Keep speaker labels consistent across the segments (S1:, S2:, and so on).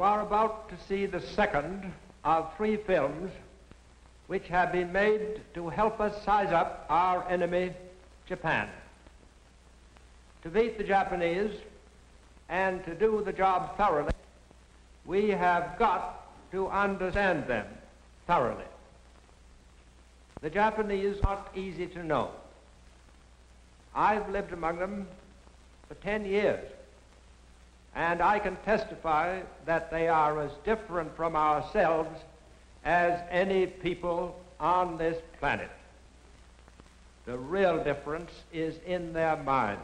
S1: about to see the second of three films which have been made to help us size up our enemy, Japan. To beat the Japanese and to do the job thoroughly, we have got to understand them thoroughly. The Japanese are not easy to know. I've lived among them for 10 years. And I can testify that they are as different from ourselves as any people on this planet. The real difference is in their minds.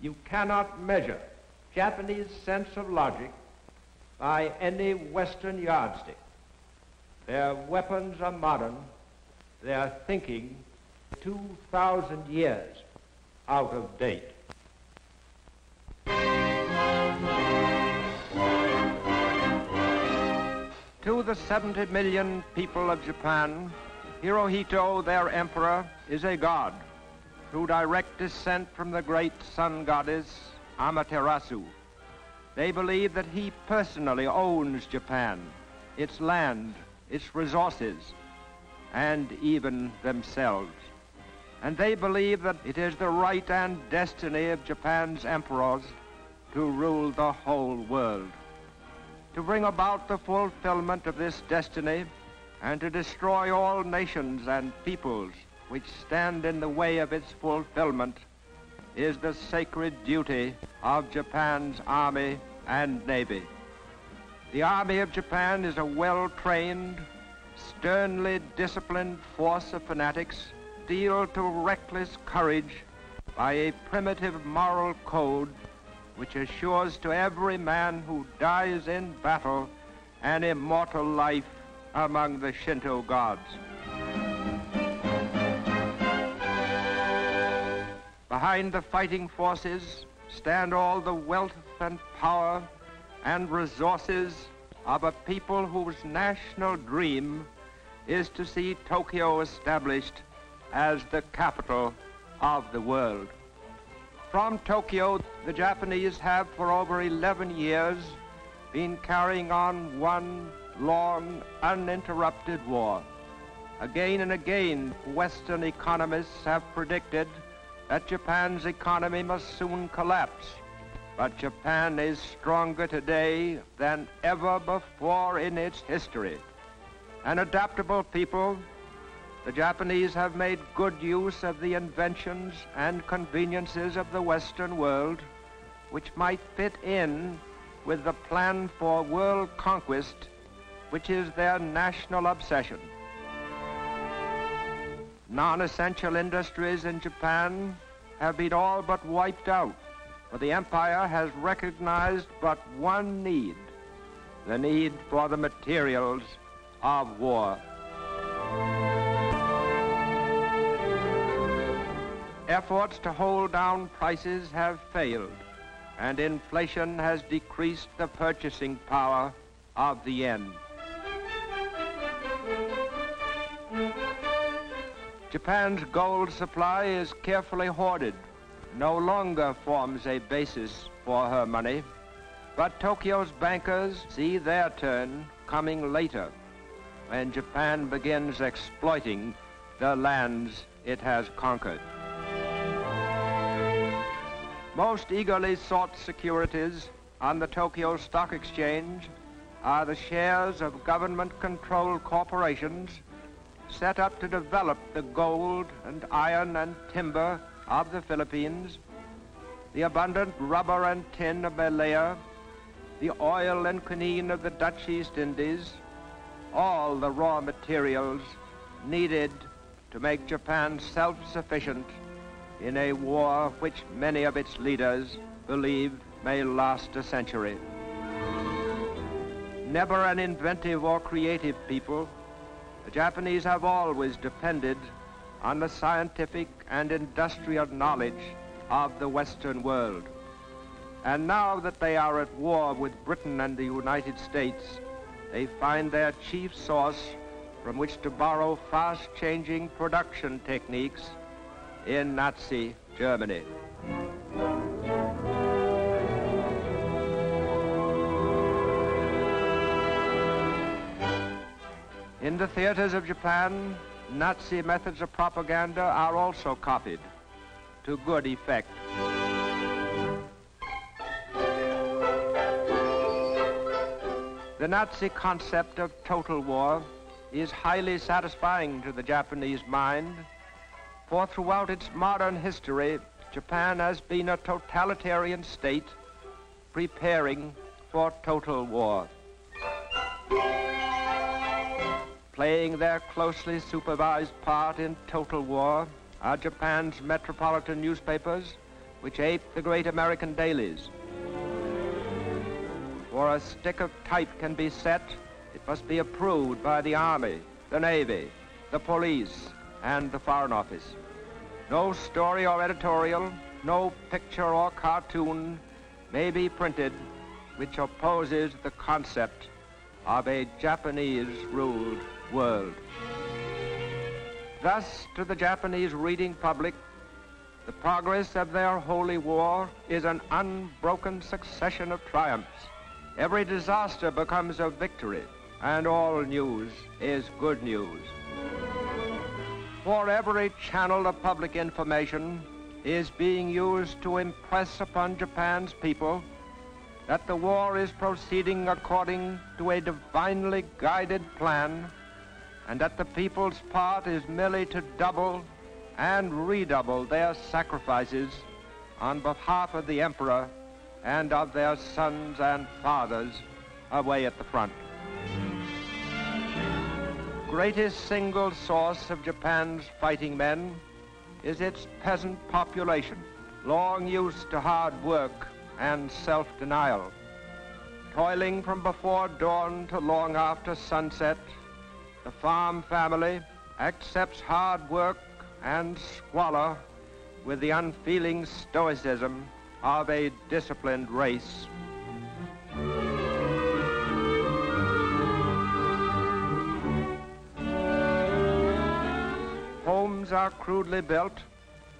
S1: You cannot measure Japanese sense of logic by any Western yardstick. Their weapons are modern, their thinking 2,000 years out of date. To the 70 million people of Japan, Hirohito, their emperor, is a god through direct descent from the great sun goddess Amaterasu. They believe that he personally owns Japan, its land, its resources, and even themselves. And they believe that it is the right and destiny of Japan's emperors to rule the whole world to bring about the fulfillment of this destiny and to destroy all nations and peoples which stand in the way of its fulfillment is the sacred duty of Japan's army and navy. The army of Japan is a well-trained, sternly disciplined force of fanatics steeled to reckless courage by a primitive moral code which assures to every man who dies in battle an immortal life among the Shinto gods. Behind the fighting forces stand all the wealth and power and resources of a people whose national dream is to see Tokyo established as the capital of the world. From Tokyo, the Japanese have for over 11 years been carrying on one long, uninterrupted war. Again and again, Western economists have predicted that Japan's economy must soon collapse. But Japan is stronger today than ever before in its history. An adaptable people the Japanese have made good use of the inventions and conveniences of the Western world, which might fit in with the plan for world conquest, which is their national obsession. Non-essential industries in Japan have been all but wiped out, for the empire has recognized but one need, the need for the materials of war. Efforts to hold down prices have failed, and inflation has decreased the purchasing power of the yen. Japan's gold supply is carefully hoarded, no longer forms a basis for her money, but Tokyo's bankers see their turn coming later when Japan begins exploiting the lands it has conquered. Most eagerly sought securities on the Tokyo Stock Exchange are the shares of government-controlled corporations set up to develop the gold and iron and timber of the Philippines, the abundant rubber and tin of Malaya, the oil and quinine of the Dutch East Indies, all the raw materials needed to make Japan self-sufficient in a war which many of its leaders believe may last a century. Never an inventive or creative people, the Japanese have always depended on the scientific and industrial knowledge of the Western world. And now that they are at war with Britain and the United States, they find their chief source from which to borrow fast-changing production techniques in Nazi Germany. In the theaters of Japan, Nazi methods of propaganda are also copied to good effect. The Nazi concept of total war is highly satisfying to the Japanese mind for throughout its modern history, Japan has been a totalitarian state preparing for total war. Playing their closely supervised part in total war are Japan's metropolitan newspapers, which ape the great American dailies. For a stick of type can be set, it must be approved by the Army, the Navy, the police, and the Foreign Office. No story or editorial, no picture or cartoon may be printed which opposes the concept of a Japanese-ruled world. Thus, to the Japanese reading public, the progress of their holy war is an unbroken succession of triumphs. Every disaster becomes a victory, and all news is good news. For every channel of public information is being used to impress upon Japan's people that the war is proceeding according to a divinely guided plan and that the people's part is merely to double and redouble their sacrifices on behalf of the emperor and of their sons and fathers away at the front. Greatest single source of Japan's fighting men is its peasant population, long used to hard work and self-denial. Toiling from before dawn to long after sunset, the farm family accepts hard work and squalor with the unfeeling stoicism of a disciplined race. Are crudely built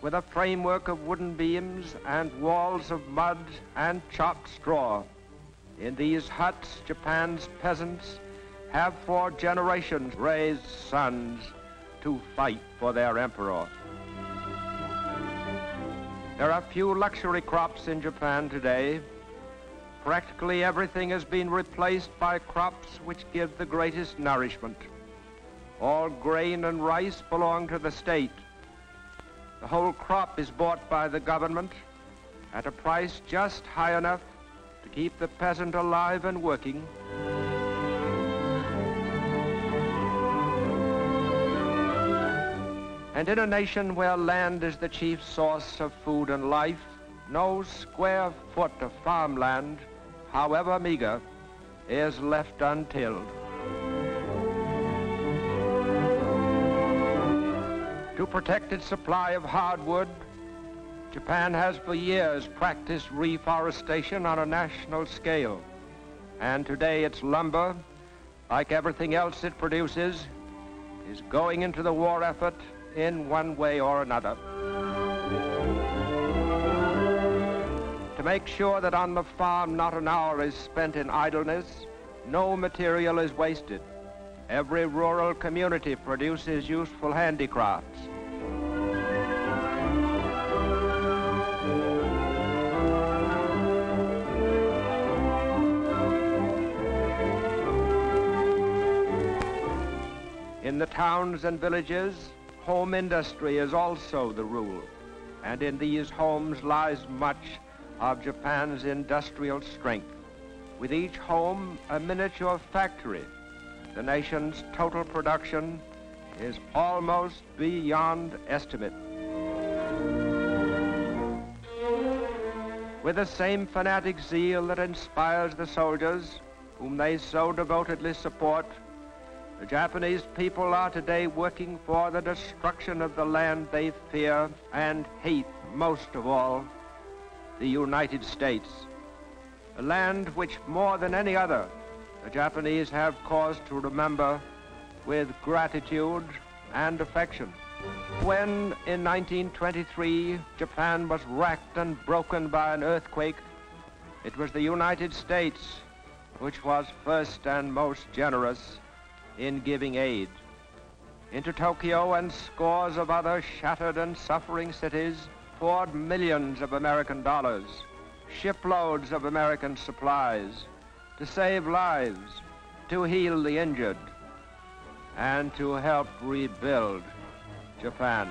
S1: with a framework of wooden beams and walls of mud and chopped straw. In these huts, Japan's peasants have for generations raised sons to fight for their emperor. There are few luxury crops in Japan today. Practically everything has been replaced by crops which give the greatest nourishment. All grain and rice belong to the state. The whole crop is bought by the government at a price just high enough to keep the peasant alive and working. And in a nation where land is the chief source of food and life, no square foot of farmland, however meager, is left untilled. To protect its supply of hardwood, Japan has for years practiced reforestation on a national scale. And today its lumber, like everything else it produces, is going into the war effort in one way or another. To make sure that on the farm not an hour is spent in idleness, no material is wasted. Every rural community produces useful handicrafts. In the towns and villages, Home industry is also the rule, and in these homes lies much of Japan's industrial strength. With each home a miniature factory, the nation's total production is almost beyond estimate. With the same fanatic zeal that inspires the soldiers, whom they so devotedly support, the Japanese people are today working for the destruction of the land they fear and hate most of all, the United States. A land which more than any other, the Japanese have cause to remember with gratitude and affection. When in 1923 Japan was racked and broken by an earthquake, it was the United States which was first and most generous in giving aid. Into Tokyo and scores of other shattered and suffering cities poured millions of American dollars, shiploads of American supplies to save lives, to heal the injured, and to help rebuild Japan.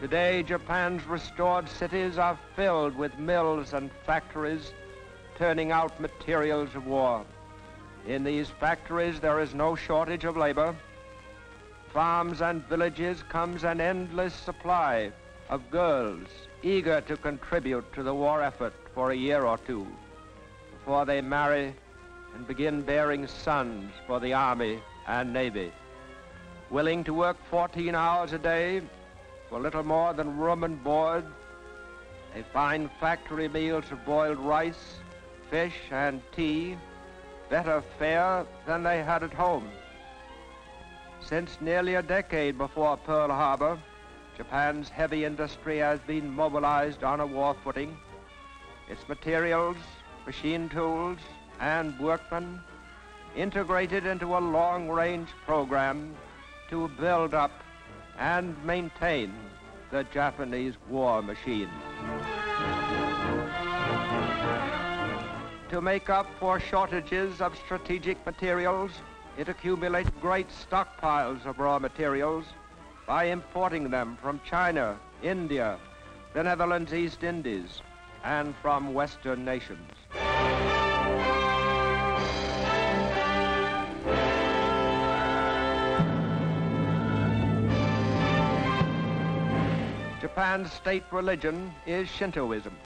S1: Today, Japan's restored cities are filled with mills and factories turning out materials of war. In these factories, there is no shortage of labor. Farms and villages comes an endless supply of girls eager to contribute to the war effort for a year or two before they marry and begin bearing sons for the Army and Navy. Willing to work 14 hours a day for little more than room and board, they find factory meals of boiled rice, fish, and tea better fare than they had at home. Since nearly a decade before Pearl Harbor, Japan's heavy industry has been mobilized on a war footing. Its materials, machine tools, and workmen integrated into a long-range program to build up and maintain the Japanese war machine. To make up for shortages of strategic materials, it accumulates great stockpiles of raw materials by importing them from China, India, the Netherlands East Indies, and from Western nations. Japan's state religion is Shintoism,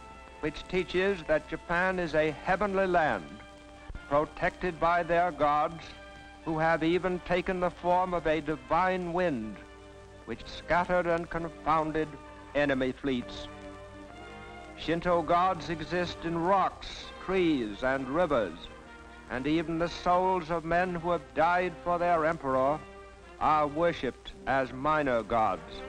S1: which teaches that Japan is a heavenly land, protected by their gods, who have even taken the form of a divine wind, which scattered and confounded enemy fleets. Shinto gods exist in rocks, trees, and rivers, and even the souls of men who have died for their emperor are worshipped as minor gods.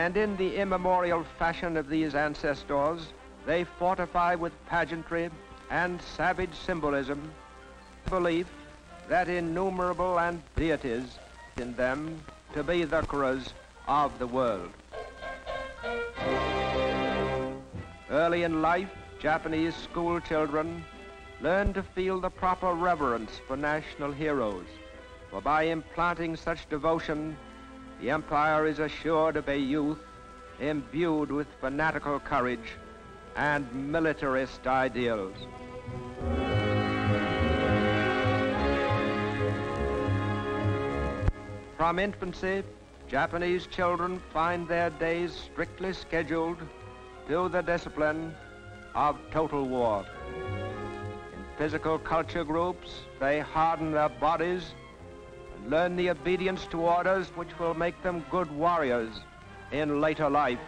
S1: And in the immemorial fashion of these ancestors, they fortify with pageantry and savage symbolism the belief that innumerable and deities in them to be the conquerors of the world. Early in life, Japanese school children learn to feel the proper reverence for national heroes, for by implanting such devotion, the empire is assured of a youth imbued with fanatical courage and militarist ideals. From infancy, Japanese children find their days strictly scheduled to the discipline of total war. In physical culture groups, they harden their bodies learn the obedience to orders which will make them good warriors in later life.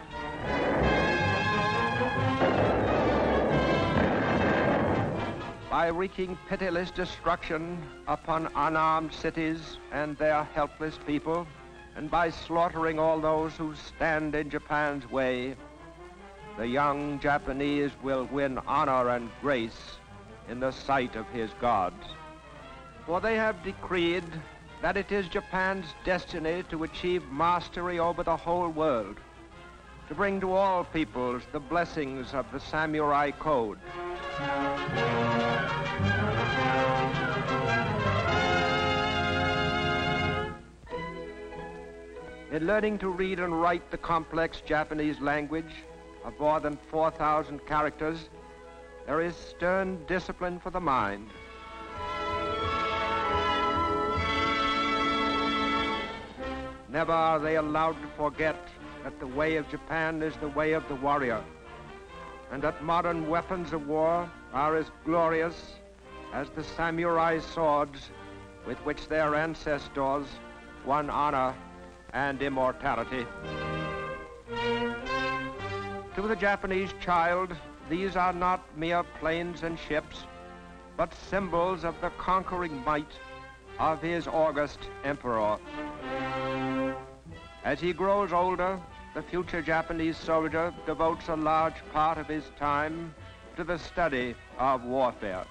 S1: By wreaking pitiless destruction upon unarmed cities and their helpless people, and by slaughtering all those who stand in Japan's way, the young Japanese will win honor and grace in the sight of his gods. For they have decreed that it is Japan's destiny to achieve mastery over the whole world, to bring to all peoples the blessings of the samurai code. In learning to read and write the complex Japanese language, of more than 4,000 characters, there is stern discipline for the mind. Never are they allowed to forget that the way of Japan is the way of the warrior, and that modern weapons of war are as glorious as the samurai swords with which their ancestors won honor and immortality. To the Japanese child, these are not mere planes and ships, but symbols of the conquering might of his august emperor. As he grows older, the future Japanese soldier devotes a large part of his time to the study of warfare.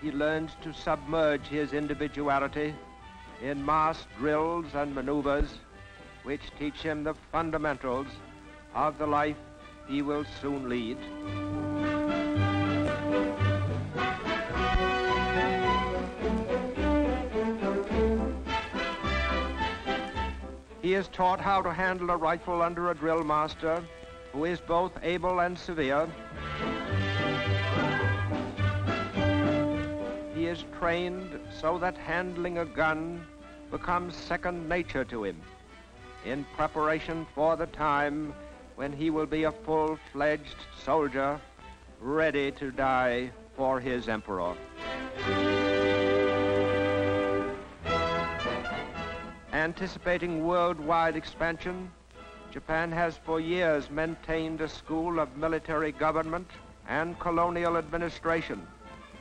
S1: He learns to submerge his individuality in mass drills and maneuvers which teach him the fundamentals of the life he will soon lead. He is taught how to handle a rifle under a drill master who is both able and severe. He is trained so that handling a gun becomes second nature to him in preparation for the time when he will be a full-fledged soldier ready to die for his emperor. Anticipating worldwide expansion, Japan has for years maintained a school of military government and colonial administration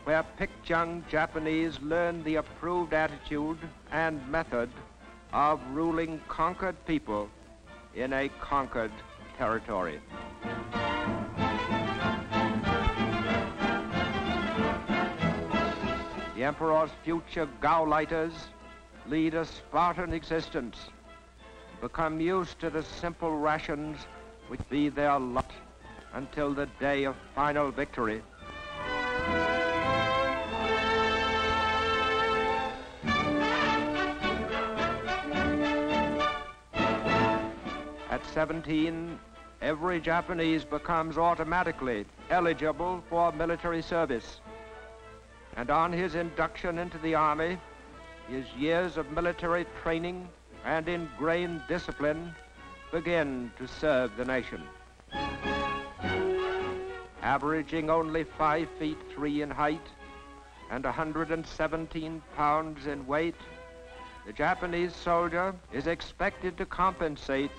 S1: where picked young Japanese learn the approved attitude and method of ruling conquered people in a conquered territory. The Emperor's future Gauleiters lead a Spartan existence, become used to the simple rations which be their lot until the day of final victory. At 17, every Japanese becomes automatically eligible for military service. And on his induction into the Army, his years of military training and ingrained discipline begin to serve the nation. Averaging only five feet three in height and 117 pounds in weight, the Japanese soldier is expected to compensate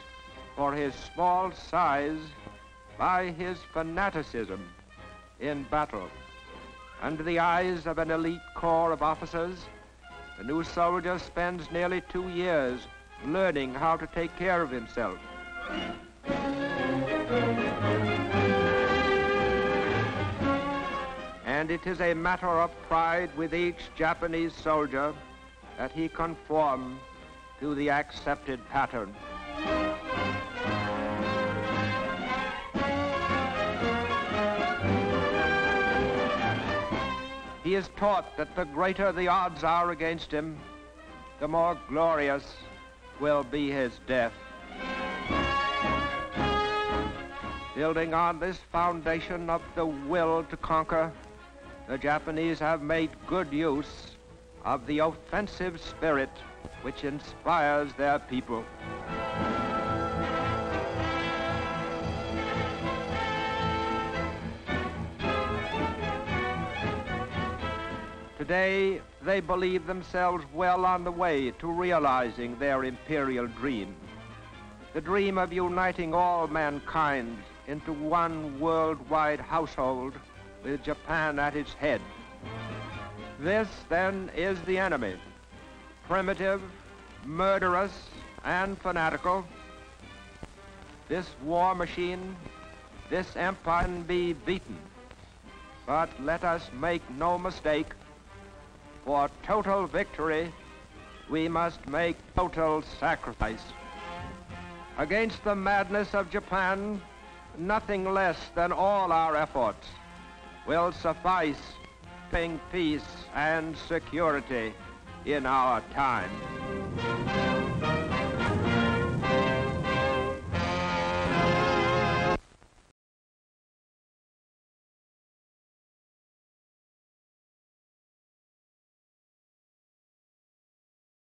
S1: for his small size by his fanaticism in battle. Under the eyes of an elite corps of officers, the new soldier spends nearly two years learning how to take care of himself. And it is a matter of pride with each Japanese soldier that he conform to the accepted pattern. He is taught that the greater the odds are against him, the more glorious will be his death. Building on this foundation of the will to conquer, the Japanese have made good use of the offensive spirit which inspires their people. Today, they believe themselves well on the way to realizing their imperial dream. The dream of uniting all mankind into one worldwide household with Japan at its head. This, then, is the enemy. Primitive, murderous, and fanatical. This war machine, this empire can be beaten. But let us make no mistake, for total victory, we must make total sacrifice. Against the madness of Japan, nothing less than all our efforts will suffice to bring peace and security in our time.